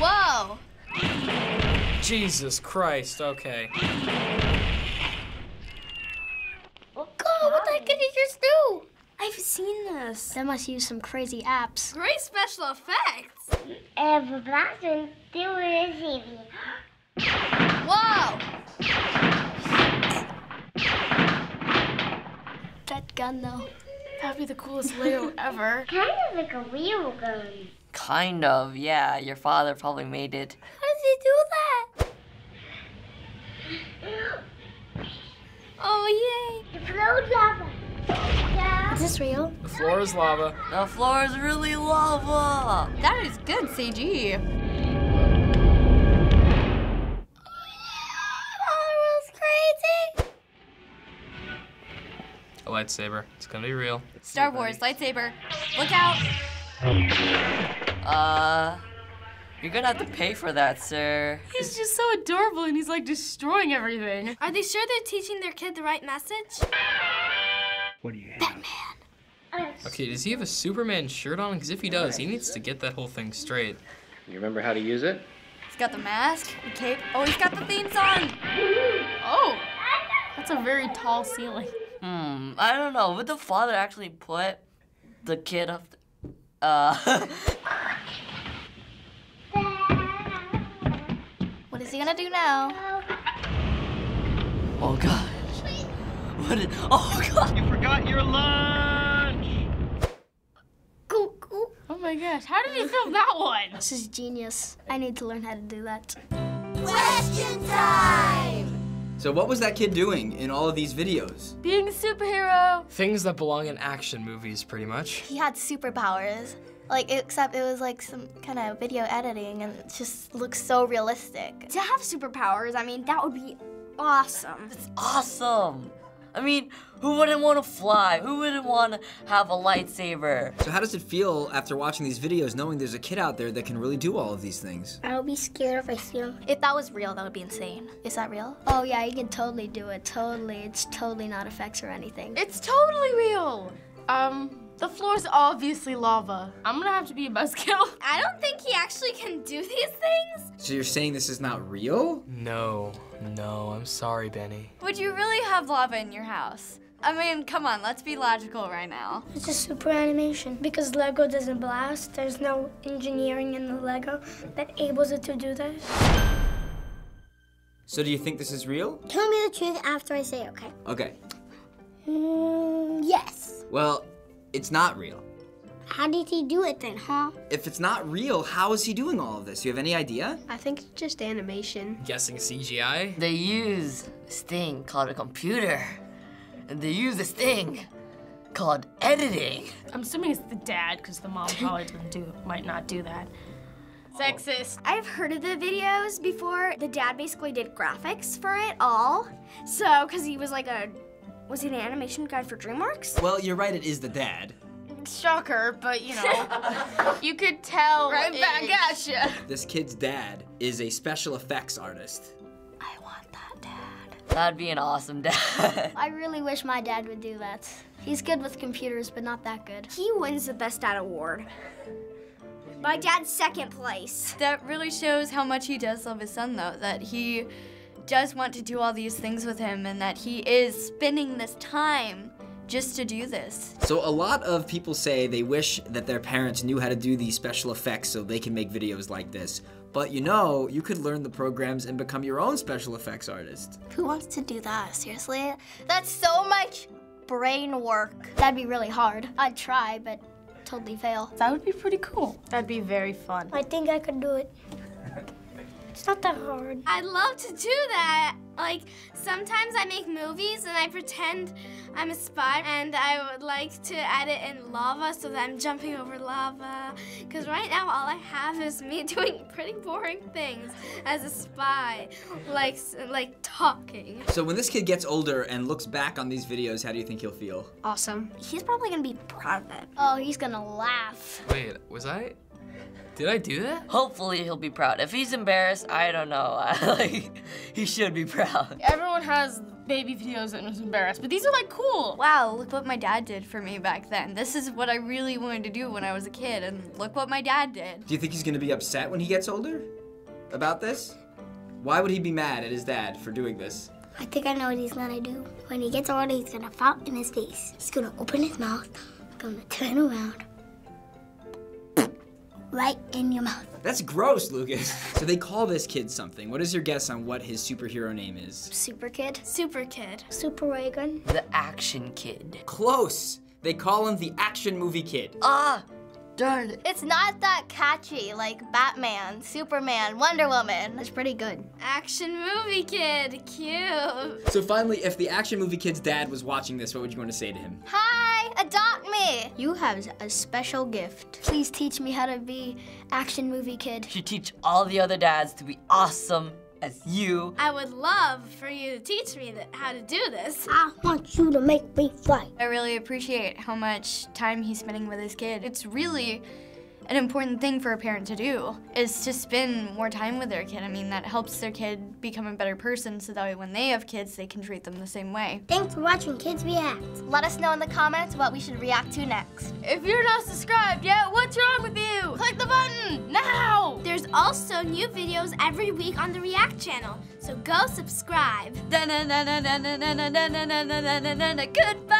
Whoa! Jesus Christ, okay. God, What the heck did you just do? I've seen this. That must use some crazy apps. Great special effects. Ever Everybody do it. Whoa! That gun, though. That'd be the coolest Lego ever. kind of like a real gun. Kind of, yeah. Your father probably made it. How does he do that? Oh, yay. The float lava. Yeah. Is this real? The floor is lava. The floor is really lava. That is good CG. Oh, oh, it was crazy. A lightsaber. It's gonna be real. Star Wars lightsaber. Look out. Um, Uh, you're gonna have to pay for that, sir. He's just so adorable and he's like destroying everything. Are they sure they're teaching their kid the right message? What do you have? Okay, does he have a Superman shirt on? Because if he does, he needs to get that whole thing straight. You remember how to use it? He's got the mask, the cape. Oh, he's got the theme song. Oh, that's a very tall ceiling. Hmm, I don't know. Would the father actually put the kid up? th- uh, What is he gonna do now? oh gosh. What? Is, oh god. You forgot your lunch! Go, go. Oh my gosh, how did he film that one? This is genius. I need to learn how to do that. Question time! So what was that kid doing in all of these videos? Being a superhero. Things that belong in action movies, pretty much. He had superpowers. Like, except it was like some kind of video editing and it just looks so realistic. To have superpowers, I mean, that would be awesome. It's awesome. I mean, who wouldn't want to fly? Who wouldn't want to have a lightsaber? So how does it feel after watching these videos knowing there's a kid out there that can really do all of these things? I'll be scared if I see him. If that was real, that would be insane. Is that real? Oh yeah, you can totally do it. Totally. It's totally not effects or anything. It's totally real. Um, the floor's obviously lava. I'm gonna have to be a buzzkill. I don't think he actually can do these things. So you're saying this is not real? No, no, I'm sorry, Benny. Would you really have lava in your house? I mean, come on, let's be logical right now. It's a super animation. Because Lego doesn't blast, there's no engineering in the Lego that enables it to do this. So do you think this is real? Tell me the truth after I say okay. Okay. Mm, yes. Well, it's not real. How did he do it then, huh? If it's not real, how is he doing all of this? You have any idea? I think it's just animation. Guessing CGI? They use this thing called a computer. And they use this thing called editing. I'm assuming it's the dad, because the mom probably didn't do, might not do that. Sexist. I've heard of the videos before. The dad basically did graphics for it all. So, because he was like a, was he the animation guy for DreamWorks? Well, you're right, it is the dad. Shocker, but you know, you could tell. Right back at you. This kid's dad is a special effects artist. I want that dad. That'd be an awesome dad. I really wish my dad would do that. He's good with computers, but not that good. He wins the best dad award. My dad's second place. That really shows how much he does love his son, though. That he does want to do all these things with him, and that he is spending this time just to do this. So a lot of people say they wish that their parents knew how to do these special effects so they can make videos like this. But you know, you could learn the programs and become your own special effects artist. Who wants to do that? Seriously? That's so much brain work. That'd be really hard. I'd try, but totally fail. That would be pretty cool. That'd be very fun. I think I could do it. It's not that hard. I'd love to do that. Like, sometimes I make movies and I pretend I'm a spy and I would like to edit in lava so that I'm jumping over lava. Because right now, all I have is me doing pretty boring things as a spy, like, like talking. So when this kid gets older and looks back on these videos, how do you think he'll feel? Awesome. He's probably gonna be proud of it. Oh, he's gonna laugh. Wait, was I? Did I do that? Hopefully he'll be proud. If he's embarrassed, I don't know. like, he should be proud. Everyone has baby videos and was embarrassed, but these are like cool. Wow, look what my dad did for me back then. This is what I really wanted to do when I was a kid, and look what my dad did. Do you think he's gonna be upset when he gets older about this? Why would he be mad at his dad for doing this? I think I know what he's gonna do. When he gets older, he's gonna fart in his face. He's gonna open his mouth, gonna turn around, right in your mouth. That's gross, Lucas. So they call this kid something. What is your guess on what his superhero name is? Super kid. Super kid. Super Reagan. The action kid. Close. They call him the action movie kid. Ah, darn it. It's not that catchy like Batman, Superman, Wonder Woman. It's pretty good. Action movie kid. Cute. So finally, if the action movie kid's dad was watching this, what would you want to say to him? Hi, adopt me. You have a special gift. Please teach me how to be action movie kid. You teach all the other dads to be awesome as you. I would love for you to teach me that, how to do this. I want you to make me fly. I really appreciate how much time he's spending with his kid. It's really an important thing for a parent to do is to spend more time with their kid. I mean, that helps their kid become a better person so that way when they have kids, they can treat them the same way. Thanks for watching Kids React. Let us know in the comments what we should react to next. If you're not subscribed yet, what's wrong with you? Click the button now. There's also new videos every week on the React channel, so go subscribe. Goodbye!